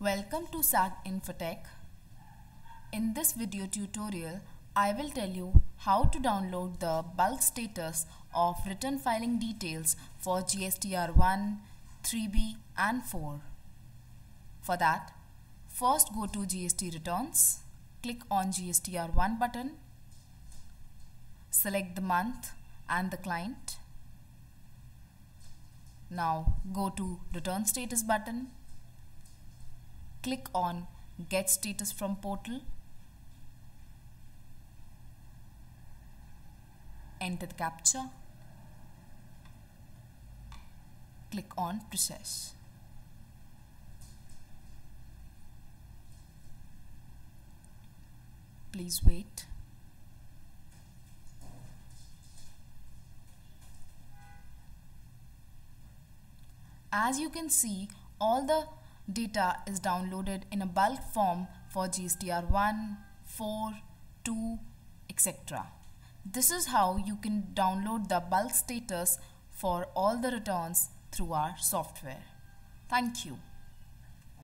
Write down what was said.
Welcome to SAG Infotech. In this video tutorial, I will tell you how to download the bulk status of return filing details for GSTR 1, 3B and 4. For that, first go to GST returns, click on GSTR 1 button, select the month and the client. Now go to return status button click on get status from portal enter the captcha click on process. Please wait. As you can see all the data is downloaded in a bulk form for GSTR 1, 4, 2, etc. This is how you can download the bulk status for all the returns through our software. Thank you.